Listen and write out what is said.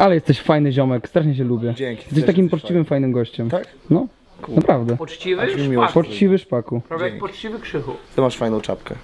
Ale jesteś fajny ziomek, strasznie się lubię. Dzięki. Jesteś takim poczciwym, fajnym gościem. Tak? No, naprawdę. Poczciwy Aż mi Poczciwy szpaku. Prawie jak poczciwy krzychu. Ty masz fajną czapkę.